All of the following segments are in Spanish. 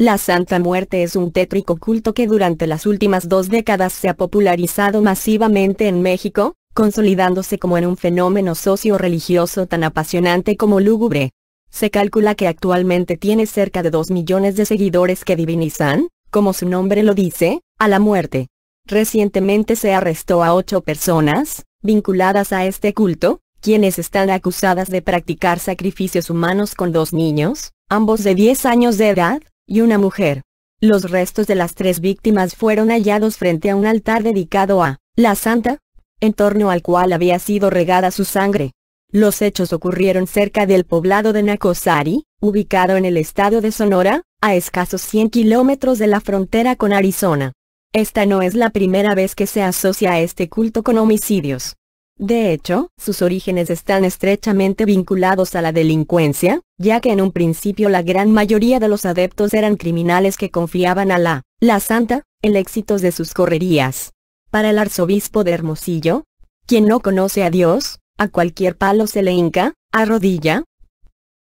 La Santa Muerte es un tétrico culto que durante las últimas dos décadas se ha popularizado masivamente en México, consolidándose como en un fenómeno socio-religioso tan apasionante como lúgubre. Se calcula que actualmente tiene cerca de 2 millones de seguidores que divinizan, como su nombre lo dice, a la muerte. Recientemente se arrestó a ocho personas, vinculadas a este culto, quienes están acusadas de practicar sacrificios humanos con dos niños, ambos de 10 años de edad, y una mujer. Los restos de las tres víctimas fueron hallados frente a un altar dedicado a la Santa, en torno al cual había sido regada su sangre. Los hechos ocurrieron cerca del poblado de Nacosari, ubicado en el estado de Sonora, a escasos 100 kilómetros de la frontera con Arizona. Esta no es la primera vez que se asocia a este culto con homicidios. De hecho, sus orígenes están estrechamente vinculados a la delincuencia, ya que en un principio la gran mayoría de los adeptos eran criminales que confiaban a la, la santa, el éxito de sus correrías. Para el arzobispo de Hermosillo, quien no conoce a Dios, a cualquier palo se le hinca, arrodilla.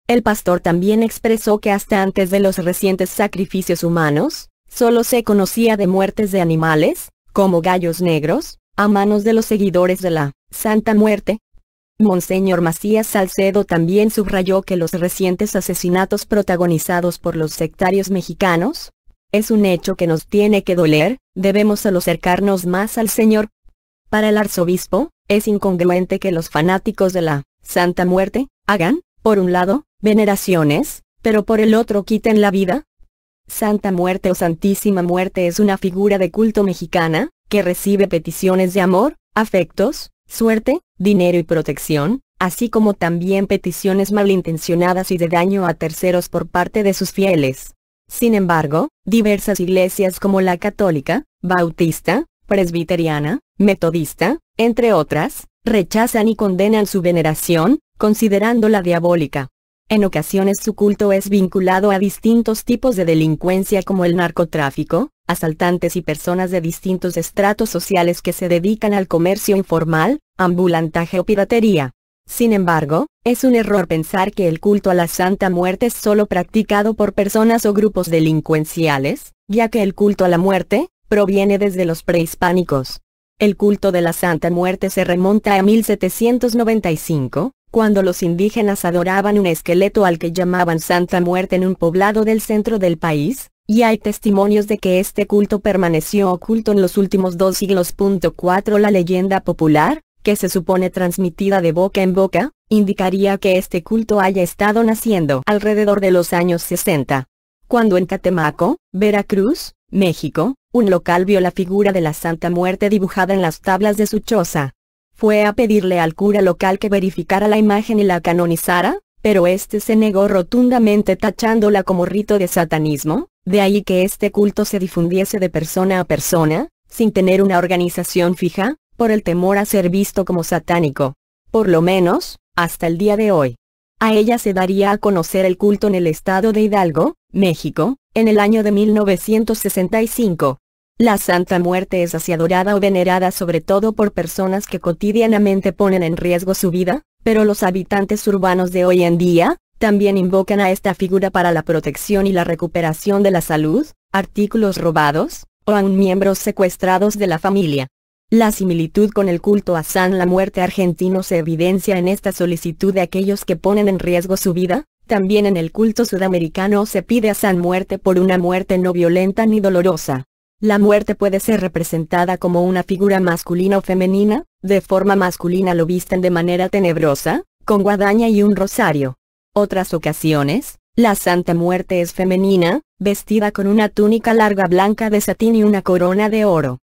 El pastor también expresó que hasta antes de los recientes sacrificios humanos, solo se conocía de muertes de animales, como gallos negros, a manos de los seguidores de la Santa Muerte. Monseñor Macías Salcedo también subrayó que los recientes asesinatos protagonizados por los sectarios mexicanos, es un hecho que nos tiene que doler, debemos acercarnos más al Señor. Para el arzobispo, es incongruente que los fanáticos de la Santa Muerte, hagan, por un lado, veneraciones, pero por el otro quiten la vida. Santa Muerte o Santísima Muerte es una figura de culto mexicana, que recibe peticiones de amor, afectos, suerte, dinero y protección, así como también peticiones malintencionadas y de daño a terceros por parte de sus fieles. Sin embargo, diversas iglesias como la católica, bautista, presbiteriana, metodista, entre otras, rechazan y condenan su veneración, considerándola diabólica. En ocasiones su culto es vinculado a distintos tipos de delincuencia como el narcotráfico, asaltantes y personas de distintos estratos sociales que se dedican al comercio informal, ambulantaje o piratería. Sin embargo, es un error pensar que el culto a la Santa Muerte es solo practicado por personas o grupos delincuenciales, ya que el culto a la muerte, proviene desde los prehispánicos. El culto de la Santa Muerte se remonta a 1795, cuando los indígenas adoraban un esqueleto al que llamaban Santa Muerte en un poblado del centro del país, y hay testimonios de que este culto permaneció oculto en los últimos dos siglos. 4 La leyenda popular, que se supone transmitida de boca en boca, indicaría que este culto haya estado naciendo alrededor de los años 60. Cuando en Catemaco, Veracruz, México, un local vio la figura de la Santa Muerte dibujada en las tablas de su choza, fue a pedirle al cura local que verificara la imagen y la canonizara, pero este se negó rotundamente tachándola como rito de satanismo, de ahí que este culto se difundiese de persona a persona, sin tener una organización fija, por el temor a ser visto como satánico. Por lo menos, hasta el día de hoy. A ella se daría a conocer el culto en el estado de Hidalgo, México, en el año de 1965, la Santa Muerte es así adorada o venerada sobre todo por personas que cotidianamente ponen en riesgo su vida, pero los habitantes urbanos de hoy en día, también invocan a esta figura para la protección y la recuperación de la salud, artículos robados, o aún miembros secuestrados de la familia. La similitud con el culto a San la Muerte argentino se evidencia en esta solicitud de aquellos que ponen en riesgo su vida, también en el culto sudamericano se pide a San Muerte por una muerte no violenta ni dolorosa. La muerte puede ser representada como una figura masculina o femenina, de forma masculina lo visten de manera tenebrosa, con guadaña y un rosario. Otras ocasiones, la Santa Muerte es femenina, vestida con una túnica larga blanca de satín y una corona de oro.